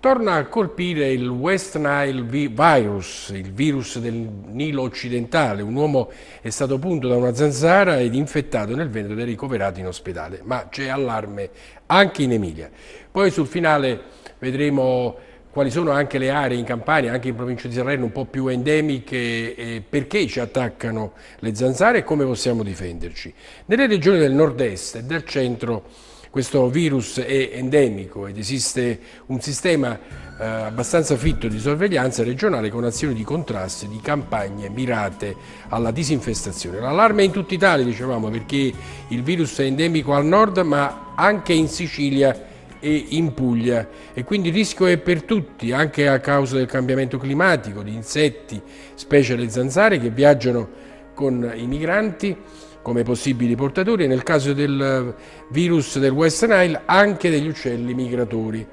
torna a colpire il West Nile virus, il virus del Nilo occidentale. Un uomo è stato punto da una zanzara ed infettato nel Veneto ed è ricoverato in ospedale, ma c'è allarme anche in Emilia. Poi sul finale vedremo quali sono anche le aree in Campania, anche in provincia di Salerno un po' più endemiche, perché ci attaccano le zanzare e come possiamo difenderci. Nelle regioni del nord-est e del centro questo virus è endemico ed esiste un sistema eh, abbastanza fitto di sorveglianza regionale con azioni di contrasto e di campagne mirate alla disinfestazione. L'allarme è in tutta Italia, dicevamo, perché il virus è endemico al nord ma anche in Sicilia e in Puglia e quindi il rischio è per tutti, anche a causa del cambiamento climatico, di insetti, specie le zanzare che viaggiano con i migranti come possibili portatori e nel caso del virus del West Nile anche degli uccelli migratori.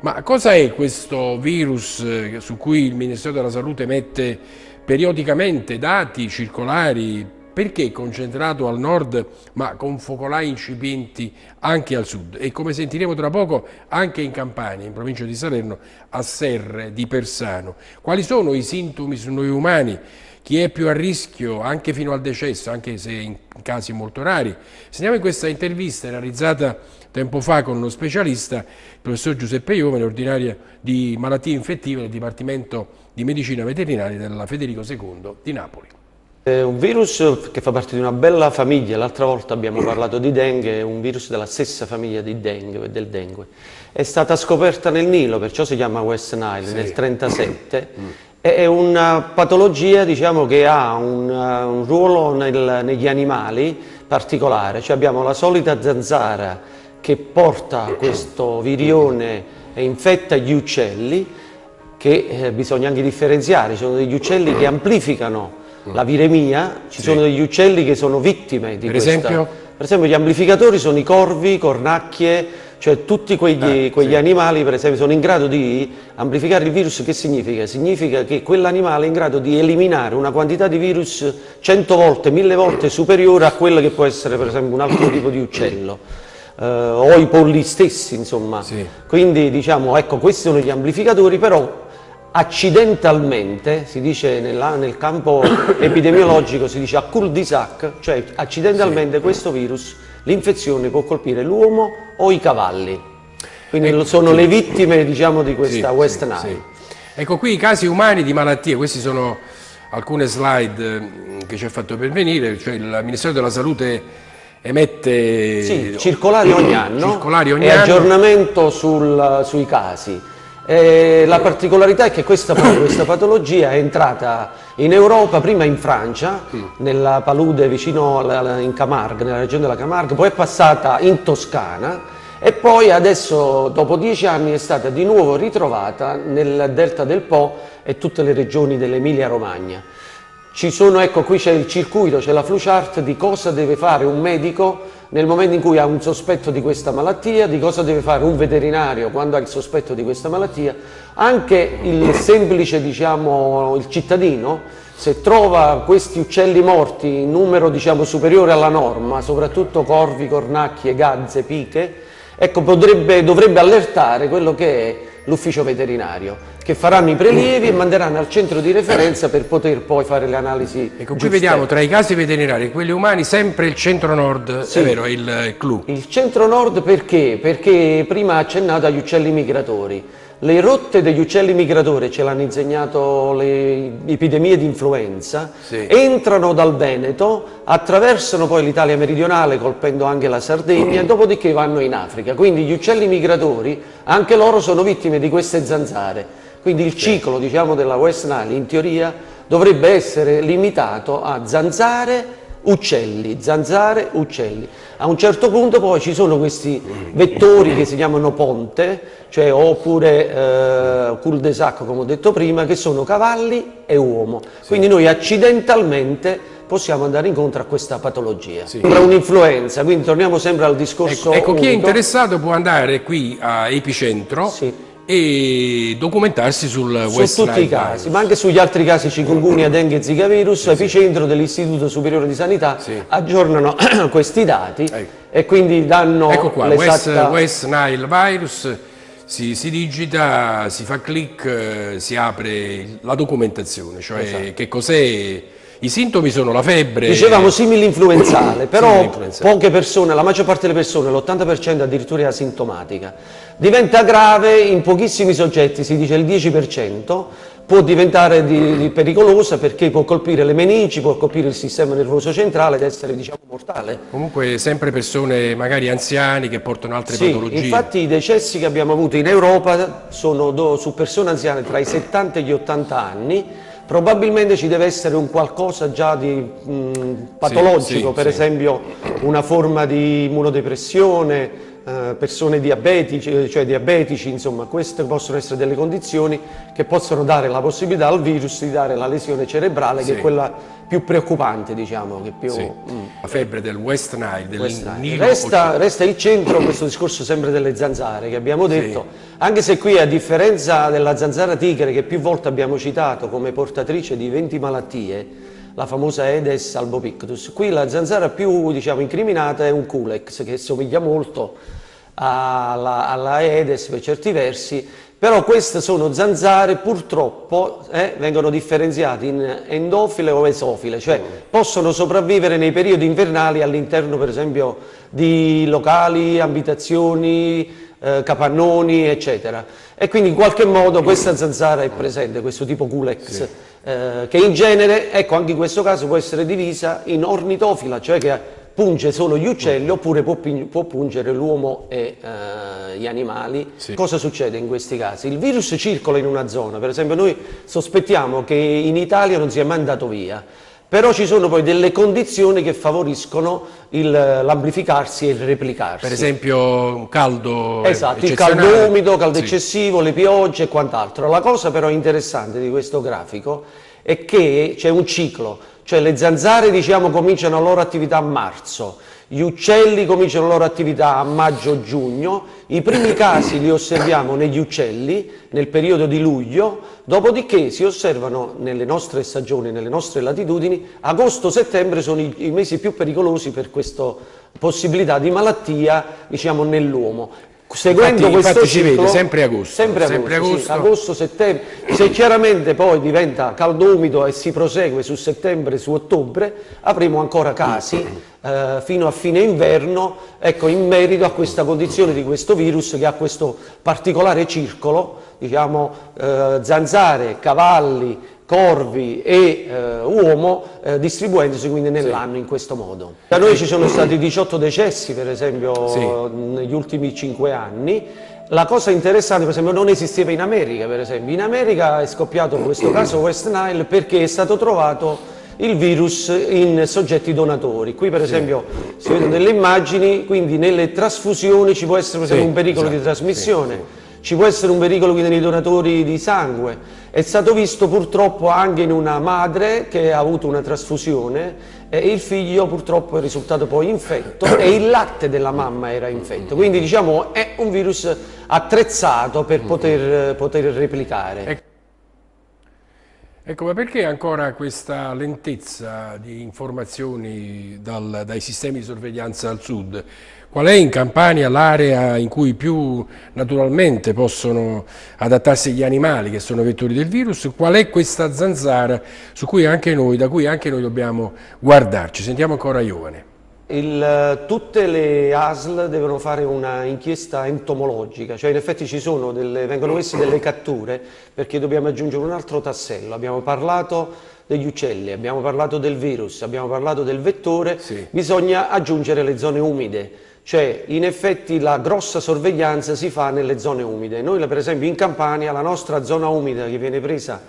Ma cosa è questo virus eh, su cui il Ministero della Salute mette periodicamente dati circolari perché concentrato al nord ma con focolai incipienti anche al sud e come sentiremo tra poco anche in Campania, in provincia di Salerno, a Serre di Persano. Quali sono i sintomi su noi umani? Chi è più a rischio anche fino al decesso, anche se in casi molto rari? Sentiamo in questa intervista realizzata tempo fa con uno specialista, il professor Giuseppe Iovene, ordinario di malattie infettive del Dipartimento di Medicina Veterinaria della Federico II di Napoli. È un virus che fa parte di una bella famiglia, l'altra volta abbiamo parlato di dengue, è un virus della stessa famiglia di dengue, del dengue. È stata scoperta nel Nilo, perciò si chiama West Nile, sì. nel 1937. È una patologia diciamo, che ha un, un ruolo nel, negli animali particolare, cioè abbiamo la solita zanzara che porta questo virione e infetta gli uccelli, che eh, bisogna anche differenziare, ci sono degli uccelli che amplificano la viremia, ci sì. sono degli uccelli che sono vittime di per questa. Esempio? Per esempio gli amplificatori sono i corvi, cornacchie, cioè tutti quegli, ah, quegli sì. animali per esempio sono in grado di amplificare il virus, che significa? Significa che quell'animale è in grado di eliminare una quantità di virus 100 volte, 1000 volte superiore a quella che può essere per esempio un altro tipo di uccello. Uh, o i polli stessi, insomma. Sì. Quindi diciamo, ecco, questi sono gli amplificatori, però accidentalmente, si dice nella, nel campo epidemiologico, si dice a cul-de-sac, cioè accidentalmente sì. questo virus, l'infezione può colpire l'uomo o i cavalli. Quindi ecco, sono sì. le vittime diciamo, di questa sì, West Nile. Ecco qui i casi umani di malattie, questi sono alcune slide mm, che ci ha fatto pervenire, cioè il Ministero della Salute emette sì, circolari ogni anno circolari ogni e anno. aggiornamento sul, sui casi. Eh, la particolarità è che questa, questa, patologia è entrata in Europa, prima in Francia, nella palude vicino alla, in Camargue, nella regione della Camargue, poi è passata in Toscana e poi adesso, dopo dieci anni, è stata di nuovo ritrovata nel delta del Po e tutte le regioni dell'Emilia Romagna. Ci sono, ecco, qui c'è il circuito, c'è la flowchart di cosa deve fare un medico nel momento in cui ha un sospetto di questa malattia, di cosa deve fare un veterinario quando ha il sospetto di questa malattia, anche il semplice, diciamo, il cittadino, se trova questi uccelli morti in numero diciamo, superiore alla norma, soprattutto corvi, cornacchie, gazze, piche, ecco, potrebbe, dovrebbe allertare quello che è l'ufficio veterinario che faranno i prelievi e manderanno al centro di referenza per poter poi fare le analisi Ecco, qui vediamo tra i casi veterinari e quelli umani sempre il centro-nord, sì. è vero, il clou. Il centro-nord perché? Perché prima accennato agli uccelli migratori. Le rotte degli uccelli migratori, ce l'hanno insegnato le epidemie di influenza, sì. entrano dal Veneto, attraversano poi l'Italia meridionale colpendo anche la Sardegna e dopodiché vanno in Africa. Quindi gli uccelli migratori, anche loro sono vittime di queste zanzare. Quindi il ciclo diciamo, della West Nile in teoria dovrebbe essere limitato a zanzare, uccelli, zanzare, uccelli. A un certo punto poi ci sono questi vettori che si chiamano ponte, cioè oppure eh, cul-de-sac come ho detto prima, che sono cavalli e uomo. Sì. Quindi noi accidentalmente possiamo andare incontro a questa patologia. Sì. Sembra un'influenza, quindi torniamo sempre al discorso Ecco, ecco chi è interessato può andare qui a Epicentro sì e documentarsi sul su West tutti i casi, virus. ma anche sugli altri casi chikungunya, dengue e zika virus, sì, epicentro dell'Istituto Superiore di Sanità sì. aggiornano questi dati ecco. e quindi danno ecco qua, West, West Nile virus si, si, digita, si fa clic, eh, si apre la documentazione, cioè esatto. che cos'è i sintomi sono la febbre. Dicevamo simile influenzale, però simile influenzale. poche persone, la maggior parte delle persone, l'80% addirittura è asintomatica. Diventa grave in pochissimi soggetti, si dice il 10%, può diventare di, di pericolosa perché può colpire le menici, può colpire il sistema nervoso centrale ed essere diciamo mortale. Comunque sempre persone magari anziani che portano altre sì, patologie. infatti i decessi che abbiamo avuto in Europa sono do, su persone anziane tra i 70 e gli 80 anni probabilmente ci deve essere un qualcosa già di mh, patologico, sì, sì, per sì. esempio una forma di immunodepressione, eh, persone diabetici, cioè diabetici, insomma queste possono essere delle condizioni che possono dare la possibilità al virus di dare la lesione cerebrale che è quella più preoccupante diciamo. Che più, mm. La febbre del West Nile, del West Nile. Resta, resta, il centro questo discorso sempre delle zanzare che abbiamo detto, anche se qui a differenza della zanzara tigre che più volte abbiamo citato come portatrice di 20 malattie, la famosa Aedes albopictus. Qui la zanzara più diciamo, incriminata è un culex che somiglia molto alla, alla Aedes per certi versi, però queste sono zanzare purtroppo eh, vengono differenziate in endofile o esofile, cioè possono sopravvivere nei periodi invernali all'interno per esempio di locali, abitazioni, eh, capannoni eccetera e quindi in qualche modo questa zanzara è presente, questo tipo culex. Sì eh, che in genere, ecco anche in questo caso può essere divisa in ornitofila, cioè che punge solo gli uccelli oppure può, può pungere l'uomo e eh, gli animali. Sì. Cosa succede in questi casi? Il virus circola in una zona, per esempio noi sospettiamo che in Italia non sia mai andato via, però ci sono poi delle condizioni che favoriscono l'amplificarsi e il replicarsi. Per esempio un caldo Esatto, il caldo umido, caldo sì. eccessivo, le piogge e quant'altro. La cosa però interessante di questo grafico è che c'è un ciclo, cioè le zanzare diciamo, cominciano la loro attività a marzo, gli uccelli cominciano la loro attività a maggio-giugno, i primi casi li osserviamo negli uccelli nel periodo di luglio, dopodiché si osservano nelle nostre stagioni, nelle nostre latitudini, agosto-settembre sono i, i, mesi più pericolosi per questa possibilità di malattia diciamo, nell'uomo. Seguendo infatti, questo infatti ciclo, vede sempre agosto, sempre agosto, sempre agosto. Sì, agosto, settembre, se chiaramente poi diventa caldo umido e si prosegue su settembre, su ottobre, avremo ancora casi eh, fino a fine inverno, ecco, in merito a questa condizione di questo virus che ha questo particolare circolo, diciamo, eh, zanzare, cavalli, corvi e eh, uomo eh, distribuendosi quindi nell'anno sì. in questo modo. Da noi ci sono stati 18 decessi per esempio sì. negli ultimi 5 anni, la cosa interessante per esempio non esisteva in America per esempio, in America è scoppiato questo caso West Nile perché è stato trovato il virus in soggetti donatori. Qui per esempio si vedono delle immagini, quindi nelle trasfusioni ci può essere esempio, un pericolo esatto. di trasmissione ci può essere un pericolo quindi nei donatori di sangue. È stato visto purtroppo anche in una madre che ha avuto una trasfusione e il figlio purtroppo è risultato poi infetto e il latte della mamma era infetto. Quindi diciamo è un virus attrezzato per poter, poter replicare. Ecco. Ma perché ancora questa lentezza di informazioni dal, dai sistemi di sorveglianza al sud? Qual è in Campania l'area in cui più naturalmente possono adattarsi gli animali che sono vettori del virus? Qual è questa zanzara cui noi, da cui anche noi dobbiamo guardarci? Sentiamo ancora Giovane. Il, tutte le ASL devono fare una inchiesta entomologica, cioè in effetti ci sono delle, vengono messe delle catture perché dobbiamo aggiungere un altro tassello. Abbiamo parlato degli uccelli, abbiamo parlato del virus, abbiamo parlato del vettore, sì. bisogna aggiungere le zone umide. Cioè, in effetti la grossa sorveglianza si fa nelle zone umide. Noi, per esempio, in Campania, la nostra zona umida che viene presa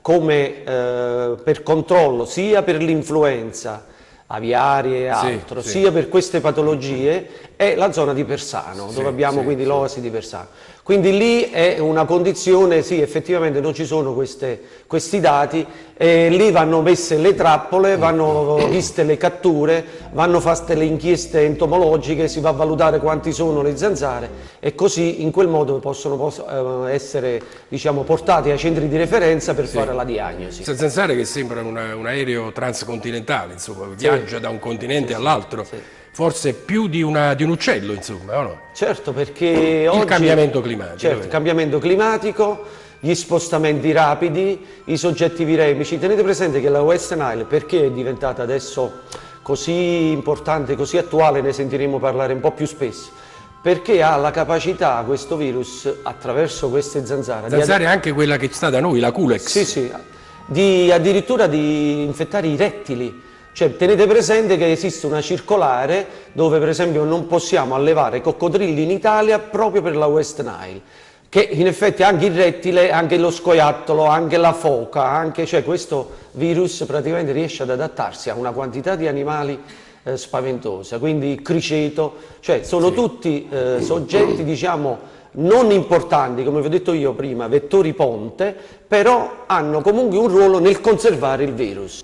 come eh, per controllo sia per l'influenza aviarie e altro, sì, sia sì. per queste patologie, è la zona di Persano, sì, dove abbiamo quindi l'oasi di Persano. Quindi lì è una condizione, sì, effettivamente non ci sono queste, questi dati, e lì vanno messe le trappole, vanno viste le catture, vanno fatte le inchieste entomologiche, si va a valutare quanti sono le zanzare e così in quel modo possono, possono eh, essere diciamo, portati ai centri di referenza per sì. fare la diagnosi. Queste zanzare che sembrano una, un aereo transcontinentale, insomma, viaggia da un continente all'altro forse più di, una, di un uccello, insomma, no? Certo, perché il oggi... Il cambiamento climatico. Certo, il cambiamento climatico, gli spostamenti rapidi, i soggetti viremici. Tenete presente che la West Nile, perché è diventata adesso così importante, così attuale, ne sentiremo parlare un po' più spesso, perché ha la capacità, questo virus, attraverso queste zanzare... Zanzare è anche quella che sta da noi, la Culex. Sì, sì, di, addirittura di infettare i rettili. Cioè, tenete presente che esiste una circolare dove per esempio non possiamo allevare coccodrilli in Italia proprio per la West Nile che in effetti anche il rettile, anche lo scoiattolo, anche la foca, anche, cioè questo virus praticamente riesce ad adattarsi a una quantità di animali eh, spaventosa, quindi il criceto, cioè sono sì. tutti eh, soggetti diciamo non importanti, come vi ho detto io prima, vettori ponte, però hanno comunque un ruolo nel conservare il virus.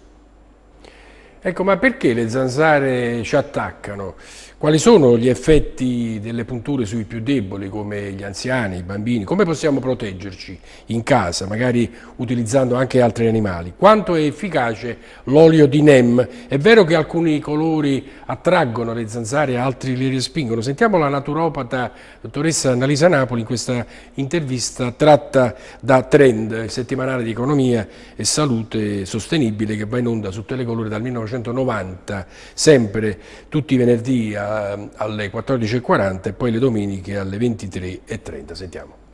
Ecco, ma perché le zanzare ci attaccano? Quali sono gli effetti delle punture sui più deboli come gli anziani, i bambini? Come possiamo proteggerci in casa, magari utilizzando anche altri animali? Quanto è efficace l'olio di NEM? È vero che alcuni colori attraggono le zanzare altri li respingono. Sentiamo la naturopata dottoressa Annalisa Napoli in questa intervista tratta da Trend, il settimanale di economia e salute sostenibile che va in onda su Telecolore dal 1990, sempre tutti i venerdì alle 14.40 e poi le domeniche alle 23.30. Sentiamo.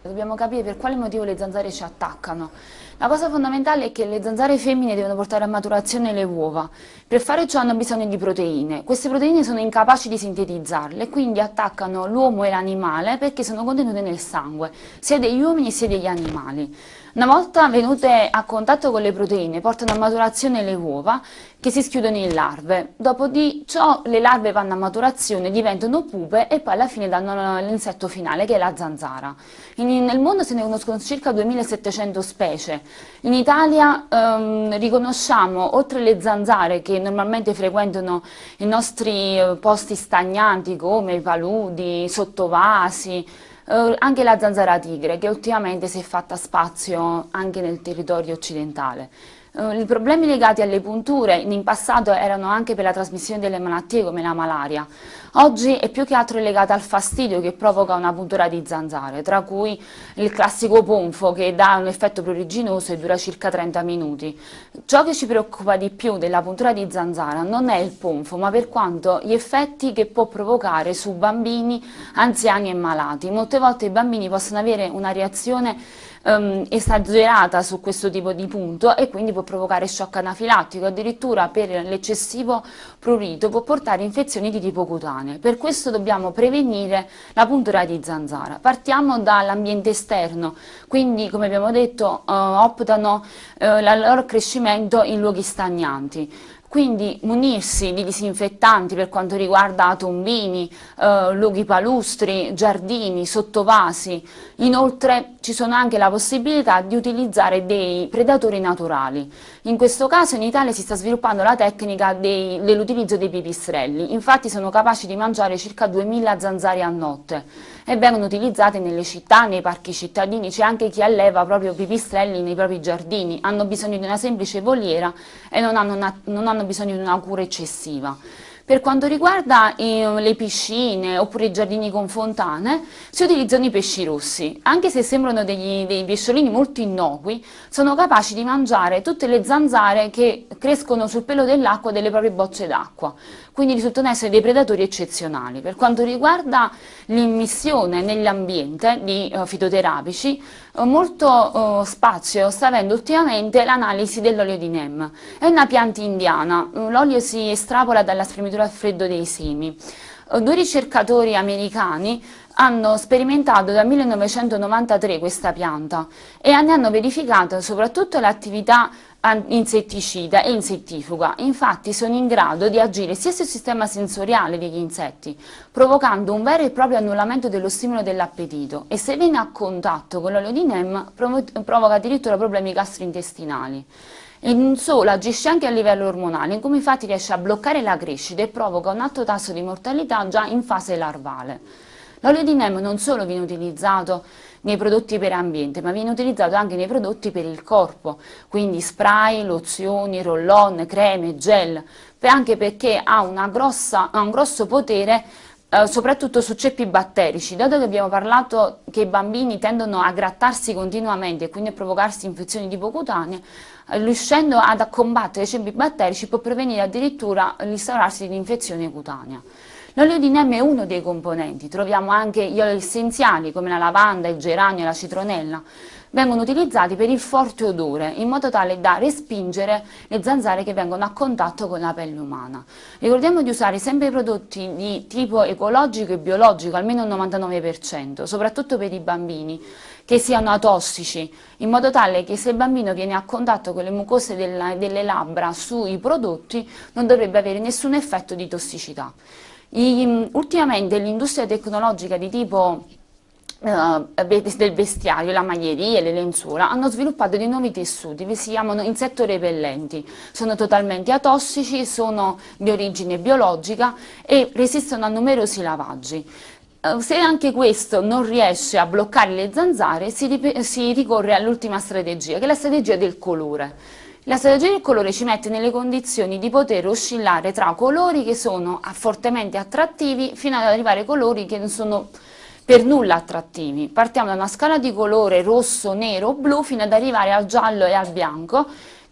Dobbiamo capire per quale motivo le zanzare ci attaccano. La cosa fondamentale è che le zanzare femmine devono portare a maturazione le uova. Per fare ciò hanno bisogno di proteine. Queste proteine sono incapaci di sintetizzarle, quindi attaccano l'uomo e l'animale perché sono contenute nel sangue, sia degli uomini sia degli animali. Una volta venute a contatto con le proteine, portano a maturazione le uova che si schiudono in larve. Dopo di ciò le larve vanno a maturazione, diventano pupe e poi alla fine danno l'insetto finale che è la zanzara. In, nel mondo se ne conoscono circa 2700 specie. In Italia ehm, riconosciamo, oltre le zanzare che normalmente frequentano i nostri eh, posti stagnanti come paludi, sottovasi, eh, anche la zanzara tigre che ultimamente si è fatta spazio anche nel territorio occidentale. Uh, I problemi legati alle punture in passato erano anche per la trasmissione delle malattie come la malaria. Oggi è più che altro legata al fastidio che provoca una puntura di zanzare, tra cui il classico ponfo che dà un effetto pruriginoso e dura circa 30 minuti. Ciò che ci preoccupa di più della puntura di zanzara non è il ponfo, ma per quanto gli effetti che può provocare su bambini, anziani e malati. Molte volte i bambini possono avere una reazione um, esagerata su questo tipo di punto e quindi può provocare shock anafilattico, addirittura per l'eccessivo prurito può portare infezioni di tipo cutaneo. Per questo dobbiamo prevenire la puntura di zanzara. Partiamo dall'ambiente esterno, quindi come abbiamo detto uh, optano uh, il loro crescimento in luoghi stagnanti. Quindi munirsi di disinfettanti per quanto riguarda tombini, eh, luoghi palustri, giardini, sottovasi. Inoltre ci sono anche la possibilità di utilizzare dei predatori naturali. In questo caso in Italia si sta sviluppando la tecnica dell'utilizzo dei pipistrelli. Infatti sono capaci di mangiare circa 2000 zanzare a notte e vengono utilizzate nelle città, nei parchi cittadini, c'è anche chi alleva proprio pipistrelli nei propri giardini, hanno bisogno di una semplice voliera e non hanno, una, non hanno bisogno di una cura eccessiva. Per quanto riguarda eh, le piscine oppure i giardini con fontane, si utilizzano i pesci rossi. Anche se sembrano degli, dei pesciolini molto innocui, sono capaci di mangiare tutte le zanzare che crescono sul pelo dell'acqua delle proprie bocce d'acqua. Quindi risultano essere dei predatori eccezionali. Per quanto riguarda l'immissione nell'ambiente di uh, fitoterapici, uh, molto uh, spazio sta avendo ultimamente l'analisi dell'olio di NEM. È una pianta indiana, l'olio si estrapola dalla spremitura al freddo dei semi. Eh, due ricercatori americani hanno sperimentato dal 1993 questa pianta e ne hanno verificato soprattutto l'attività insetticida e insettifuga, infatti sono in grado di agire sia sul sistema sensoriale degli insetti, provocando un vero e proprio annullamento dello stimolo dell'appetito e se viene a contatto con l'olio di NEM provoca addirittura problemi gastrointestinali. E non solo, agisce anche a livello ormonale, come infatti riesce a bloccare la crescita e provoca un alto tasso di mortalità già in fase larvale. L'olio di neem non solo viene utilizzato nei prodotti per ambiente, ma viene utilizzato anche nei prodotti per il corpo, quindi spray, lozioni, roll-on, creme, gel, anche perché ha, grossa, ha un grosso potere eh, soprattutto su ceppi batterici, dato che abbiamo parlato che i bambini tendono a grattarsi continuamente e quindi a provocarsi infezioni tipo cutanee, eh, riuscendo ad combattere i ceppi batterici può prevenire addirittura l'instaurarsi di infezione cutanea. L'olio di neem è uno dei componenti, troviamo anche gli oli essenziali come la lavanda, il geranio e la citronella, vengono utilizzati per il forte odore in modo tale da respingere le zanzare che vengono a contatto con la pelle umana. Ricordiamo di usare sempre prodotti di tipo ecologico e biologico, almeno il 99%, soprattutto per i bambini, che siano atossici, in modo tale che se il bambino viene a contatto con le mucose della, delle labbra sui prodotti non dovrebbe avere nessun effetto di tossicità. I, ultimamente l'industria tecnologica di tipo Uh, del vestiario, la maglieria, le lenzuola, hanno sviluppato dei nuovi tessuti che si chiamano insetto repellenti. Sono totalmente atossici, sono di origine biologica e resistono a numerosi lavaggi. Uh, se anche questo non riesce a bloccare le zanzare, si, si ricorre all'ultima strategia, che è la strategia del colore. La strategia del colore ci mette nelle condizioni di poter oscillare tra colori che sono fortemente attrattivi fino ad arrivare a colori che non sono per nulla attrattivi. Partiamo da una scala di colore rosso, nero, blu fino ad arrivare al giallo e al bianco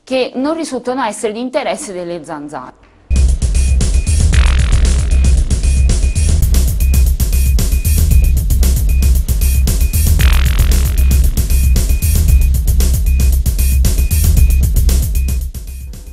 che non risultano essere di interesse delle zanzare.